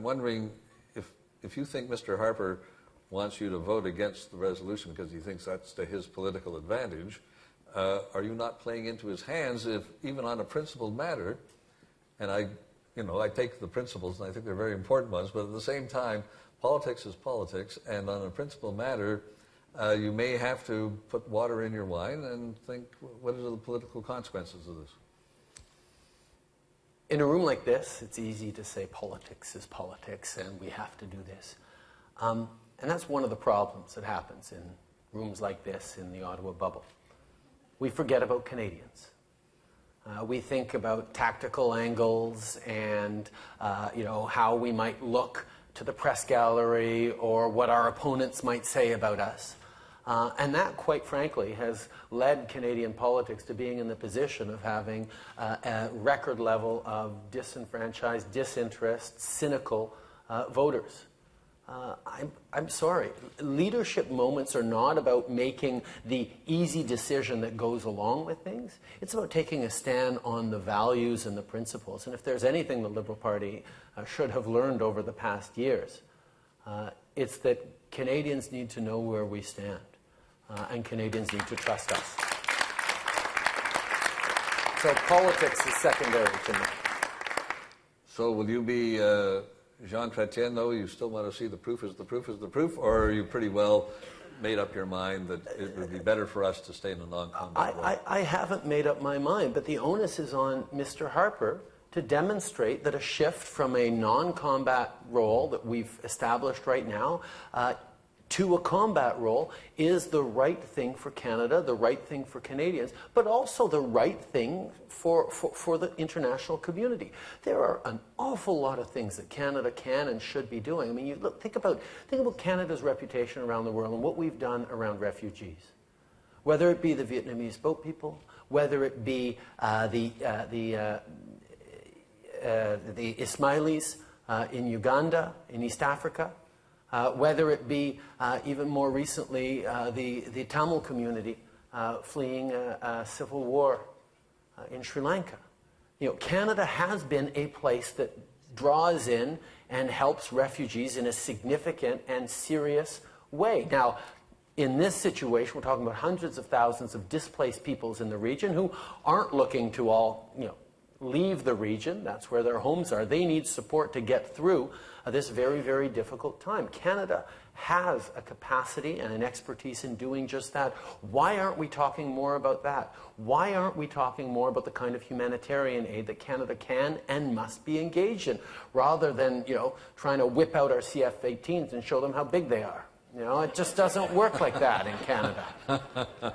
I'm wondering if, if you think Mr. Harper wants you to vote against the resolution because he thinks that's to his political advantage, uh, are you not playing into his hands if, even on a principled matter, and I, you know, I take the principles and I think they're very important ones, but at the same time, politics is politics, and on a principled matter, uh, you may have to put water in your wine and think, what are the political consequences of this? In a room like this, it's easy to say politics is politics and we have to do this. Um, and that's one of the problems that happens in rooms like this in the Ottawa bubble. We forget about Canadians. Uh, we think about tactical angles and uh, you know how we might look to the press gallery or what our opponents might say about us. Uh, and that, quite frankly, has led Canadian politics to being in the position of having uh, a record level of disenfranchised, disinterest, cynical uh, voters. Uh, I'm, I'm sorry. Leadership moments are not about making the easy decision that goes along with things. It's about taking a stand on the values and the principles. And if there's anything the Liberal Party uh, should have learned over the past years, uh, it's that Canadians need to know where we stand, uh, and Canadians need to trust us. So politics is secondary to me. So will you be uh, Jean Chrétien, though, you still want to see the proof is the proof is the proof, or are you pretty well made up your mind that it would be better for us to stay in a non-combat I, I, I haven't made up my mind, but the onus is on Mr. Harper to demonstrate that a shift from a non-combat role that we've established right now uh, to a combat role is the right thing for Canada, the right thing for Canadians, but also the right thing for, for, for, the international community. There are an awful lot of things that Canada can and should be doing. I mean, you look, think, about, think about Canada's reputation around the world and what we've done around refugees. Whether it be the Vietnamese boat people, whether it be uh, the, uh, the, uh, uh the Ismailis uh, in Uganda, in East Africa, uh, whether it be uh, even more recently uh, the, the Tamil community fleeing a, a, civil war in Sri Lanka. You know, Canada has been a place that draws in and helps refugees in a significant and serious way. Now, in this situation, we're talking about hundreds of thousands of displaced peoples in the region who aren't looking to all, you know, leave the region. That's where their homes are. They need support to get through uh, this very, very difficult time. Canada has a capacity and an expertise in doing just that. Why aren't we talking more about that? Why aren't we talking more about the kind of humanitarian aid that Canada can and must be engaged in, rather than you know trying to whip out our CF-18s and show them how big they are? You know, it just doesn't work like that in Canada.